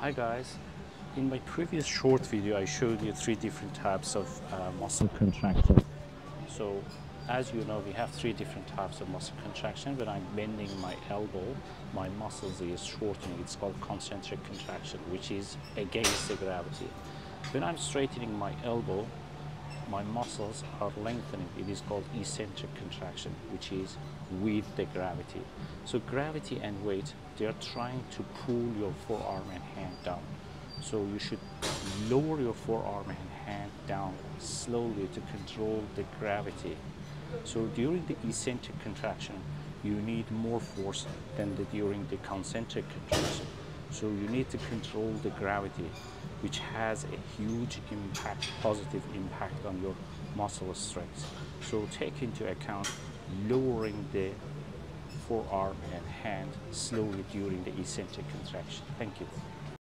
Hi guys, in my previous short video I showed you three different types of uh, muscle contraction. So as you know we have three different types of muscle contraction. When I'm bending my elbow, my muscles is shortening. It's called concentric contraction which is against the gravity. When I'm straightening my elbow, my muscles are lengthening. It is called eccentric contraction, which is with the gravity. So gravity and weight, they are trying to pull your forearm and hand down. So you should lower your forearm and hand down slowly to control the gravity. So during the eccentric contraction, you need more force than the, during the concentric contraction. So you need to control the gravity, which has a huge impact, positive impact on your muscle strength. So take into account lowering the forearm and hand slowly during the eccentric contraction. Thank you.